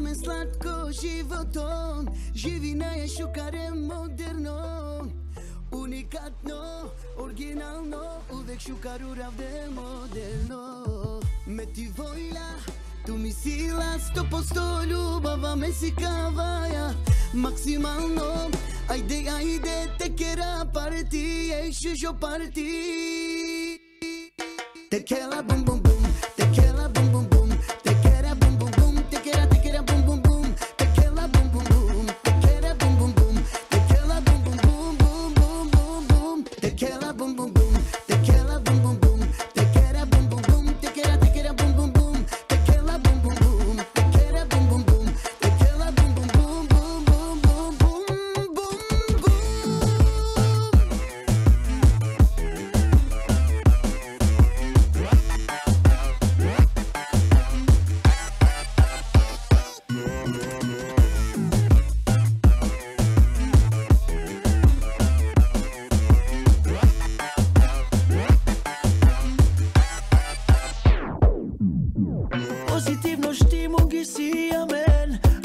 Mamy slatko životom Živina je šukare moderno original, originalno Uvek šukaru ravde moderno Me ti vojla, tu mi sila Sto posto ljubava me si kavaja Maksimalno, ajde, ajde Te kera parti, ješ jo parti Te kela bum bum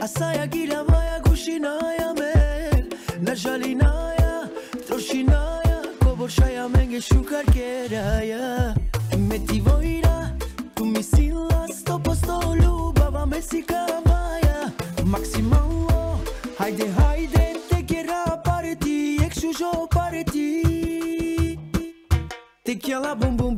Asayagila vaya gushinaya mel Najalinaya Troshinaya Koboshaya menge shukar keraya Me ti voira Tu misila stopostolu Baba mesika vaya Maximalo Hajde hajde te kera pareti Ek shujo pareti Te kjala bum bum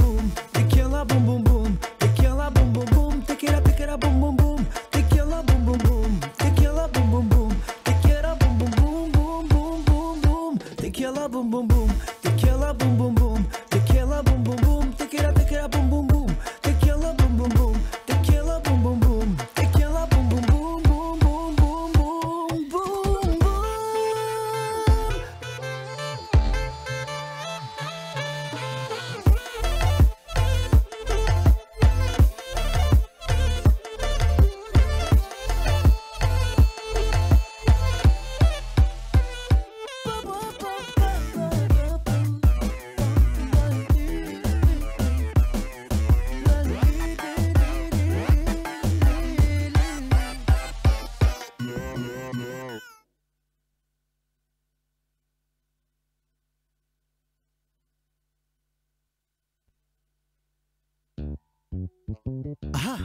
Аха,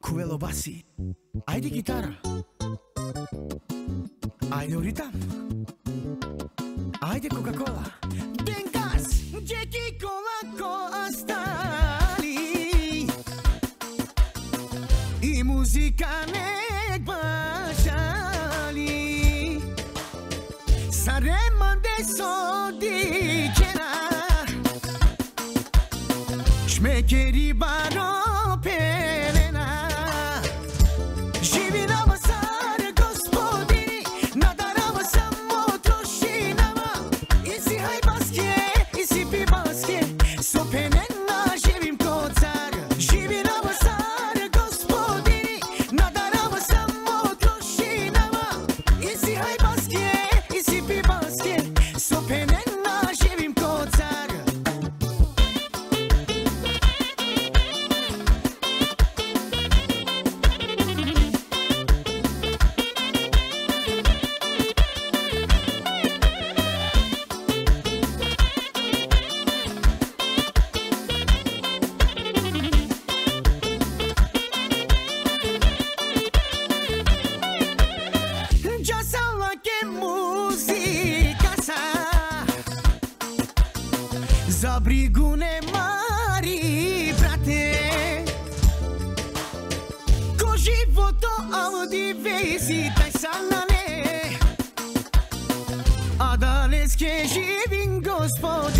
кувело баси. Ајде гитара. Ајде ритам. Ајде Кока-кола. Денкас, Джеки Кола кола. И музика не башали. Сарема де содичена. Шмекери барон. goes for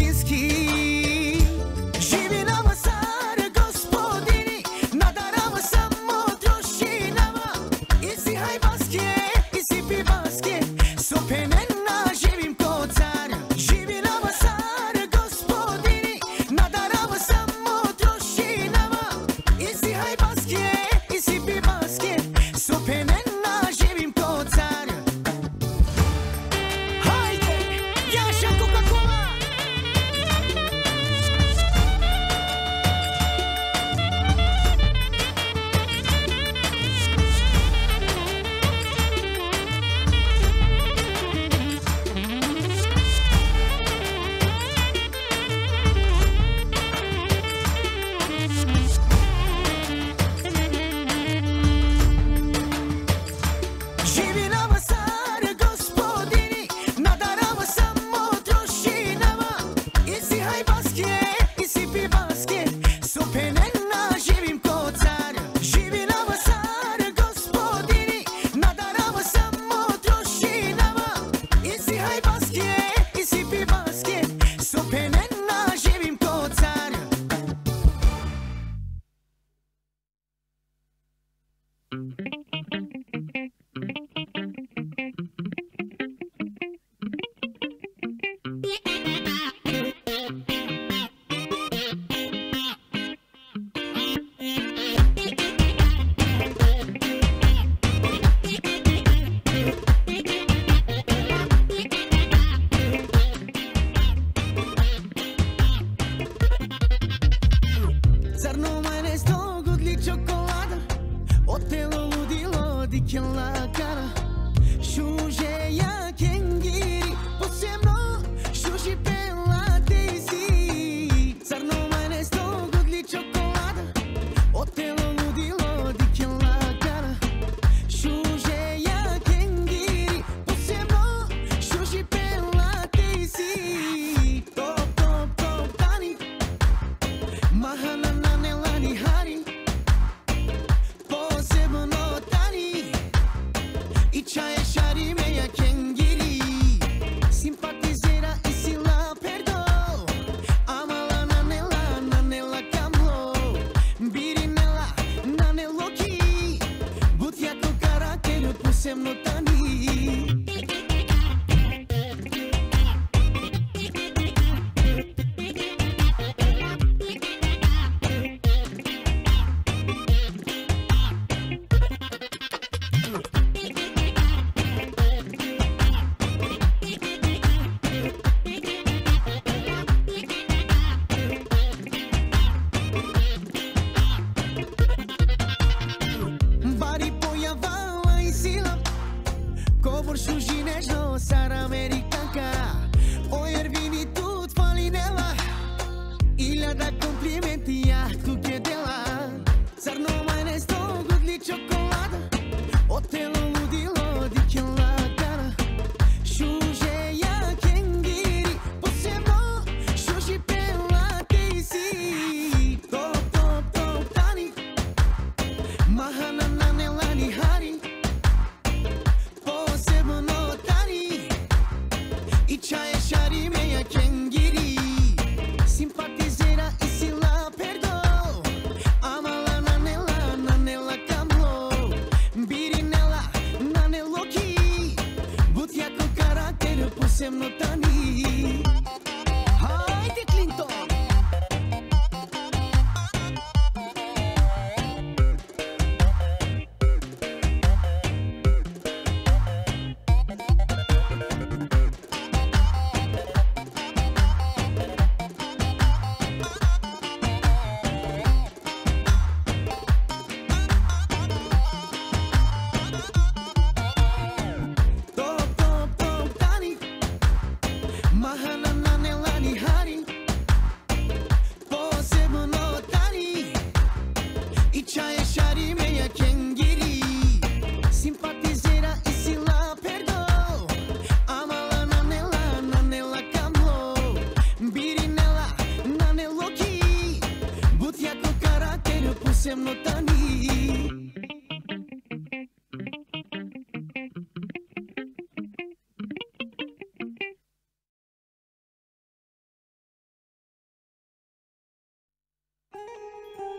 Música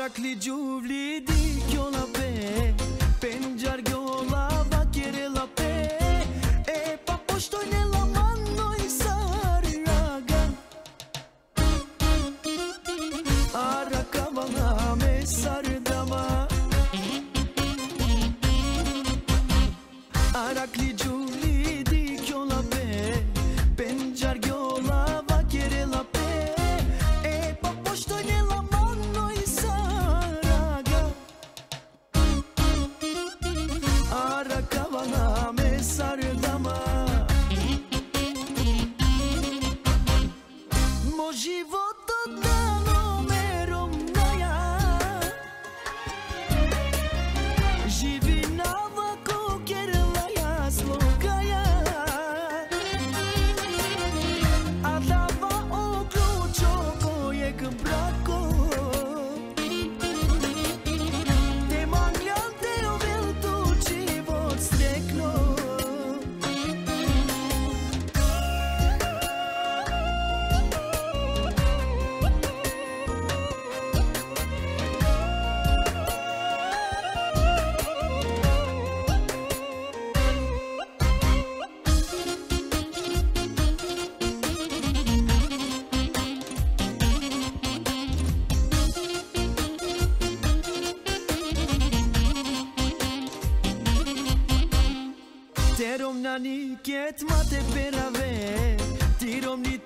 রাখলি জু Και έτσι μα τέπει να βρει. Τι ρομνίτσα.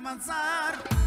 Manzar,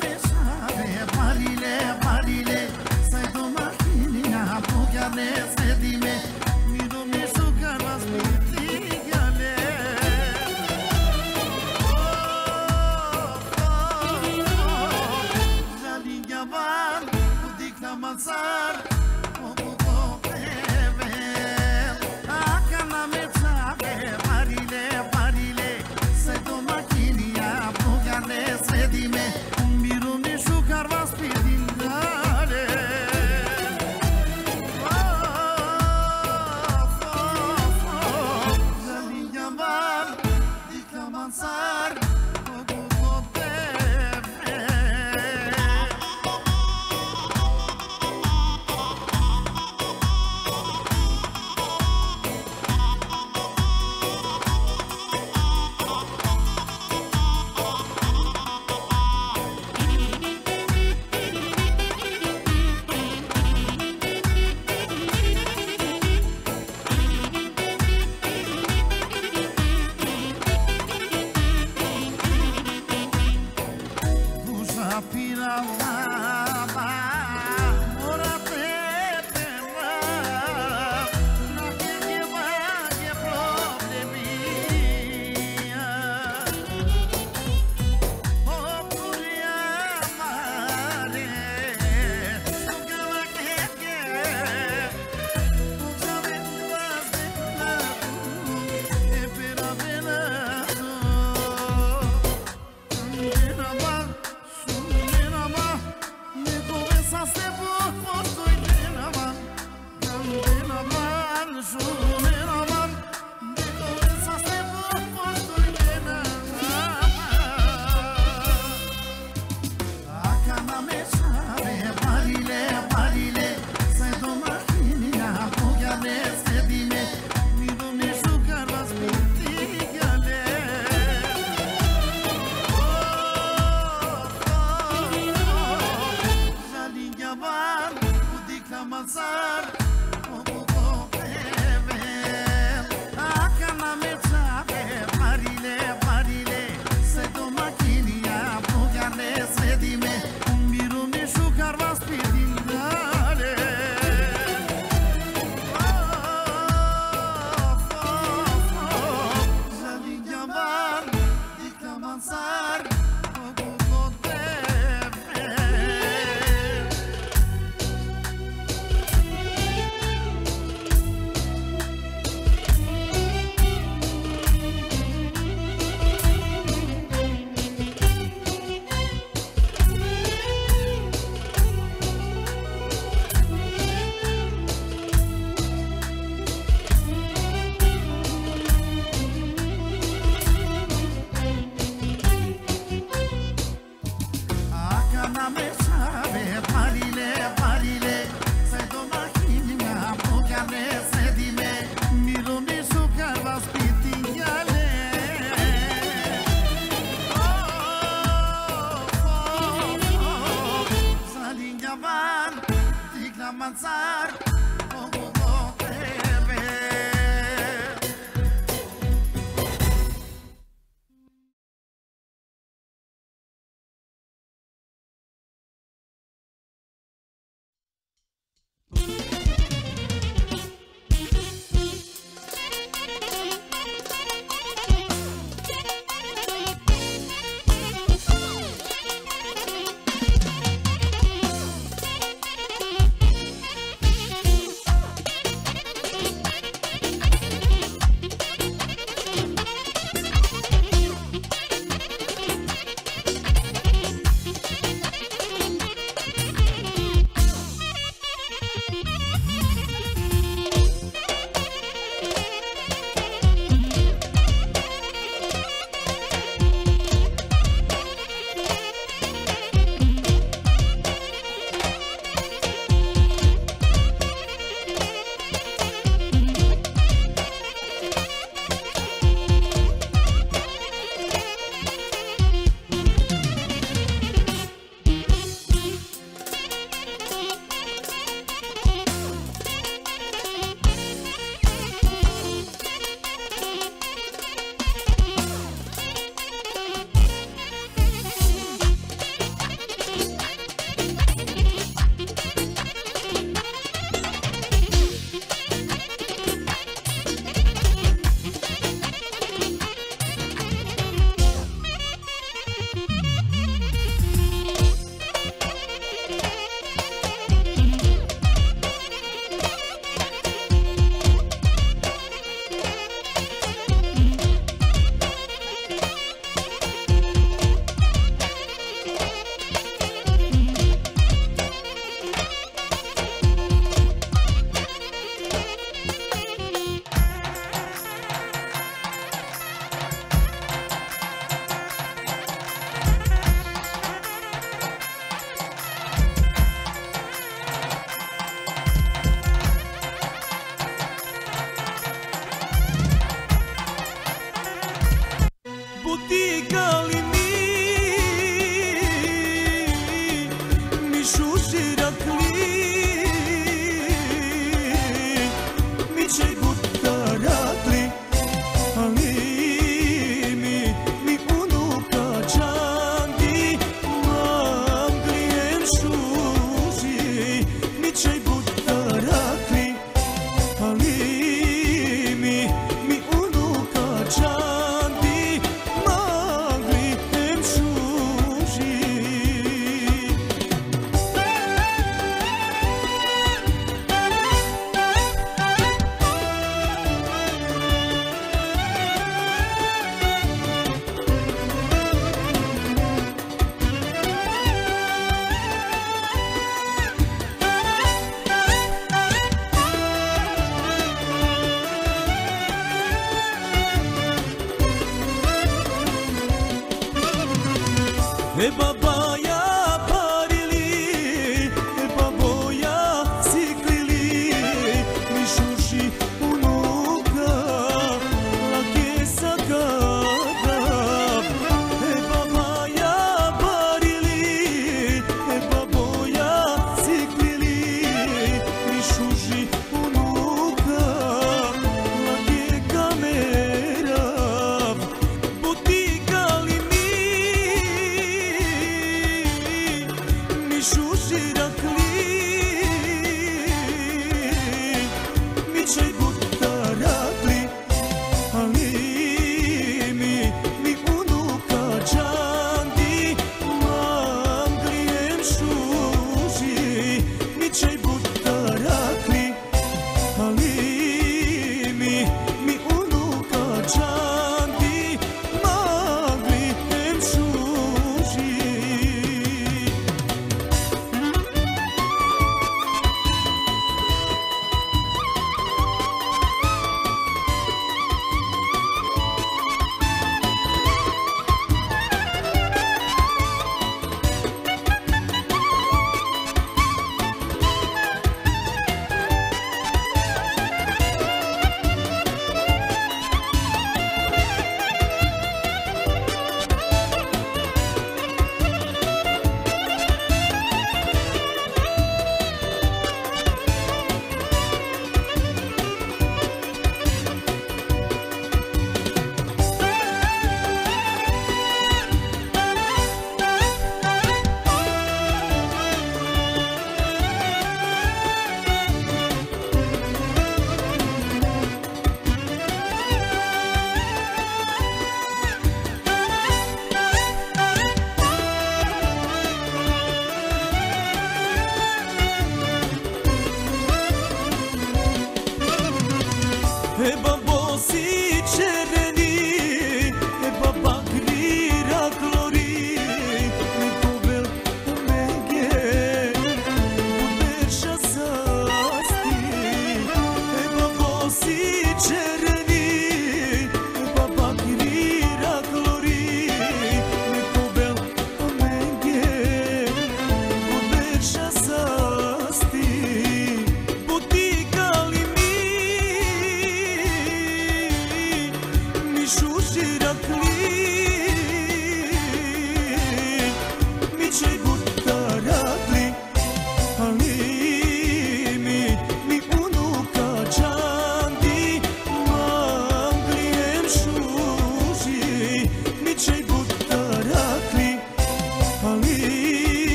mesare, marile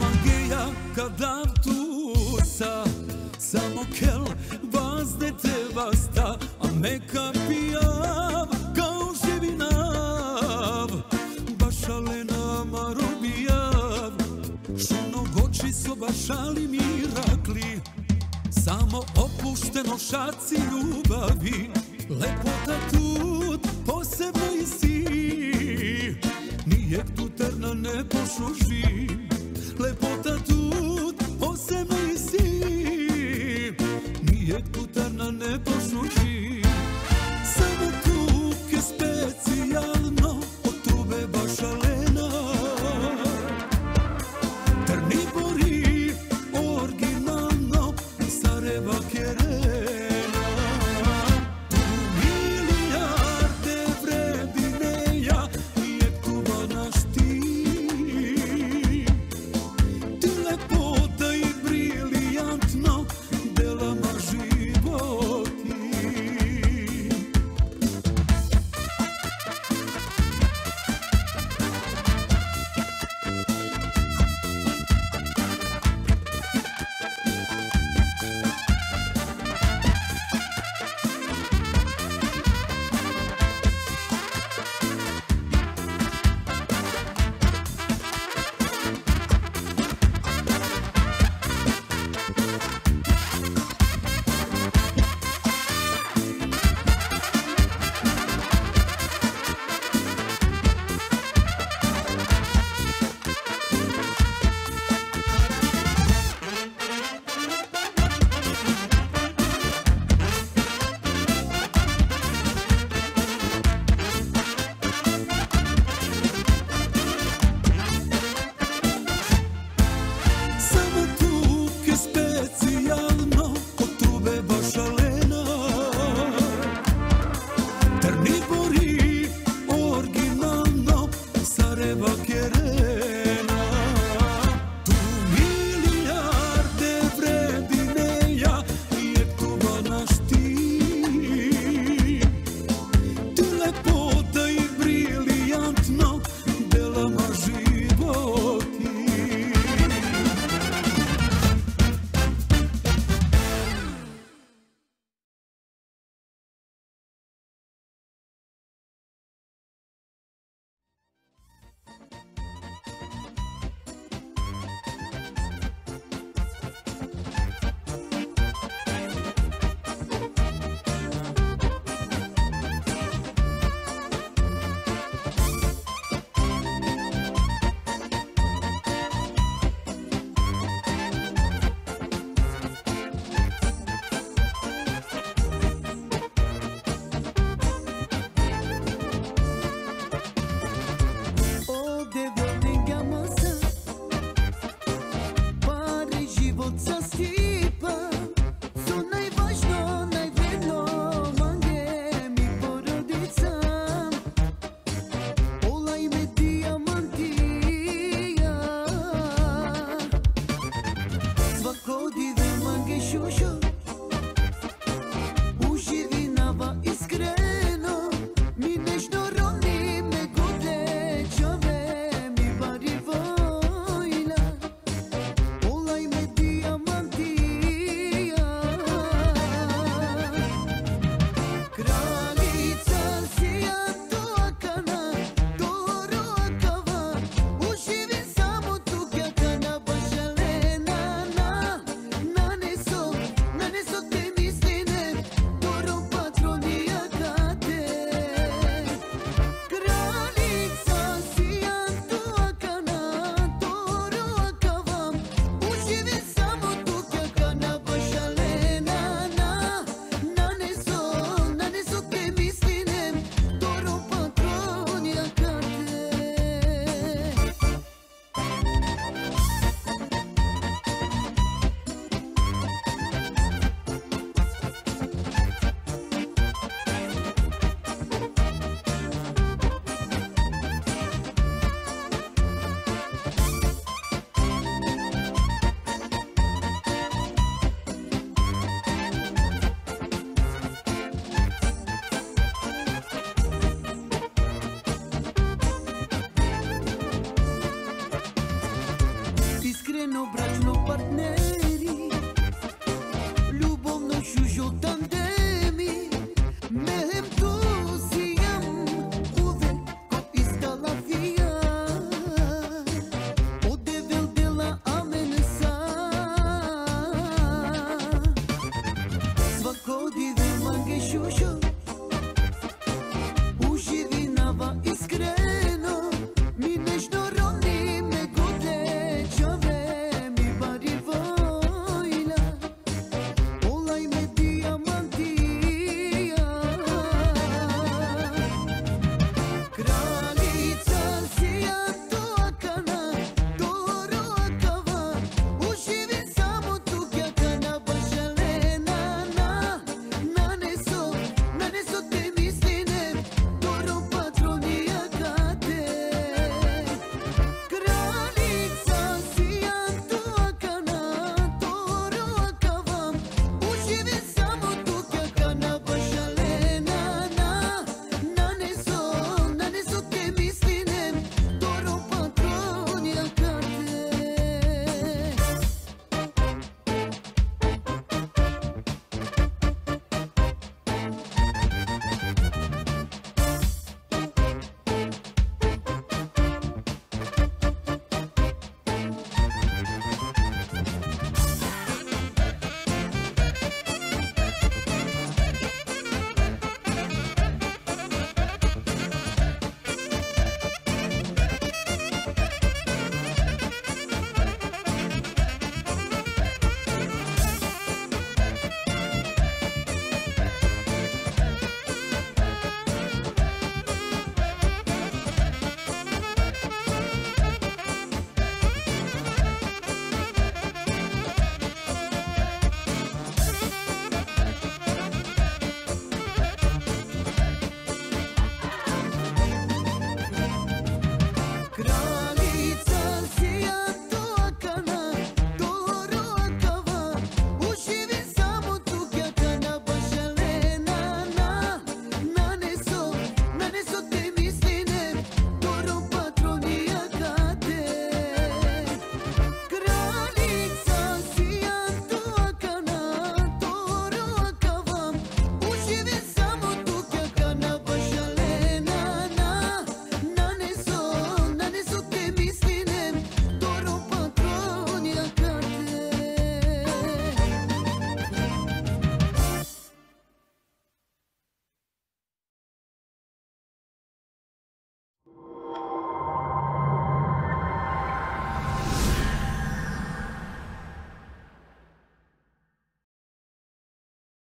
Magija kadusa, samo kelba zde basta, a ne kapija kao živi na baš ali na marobija, šano so băšali mirakli, samo opušteno, šacci ljubavi, lepo ta tu o sebe isi, nijek tu terna ne pošroši. Lepota tut o sevmesi Niyet kurtarına ne boşu ki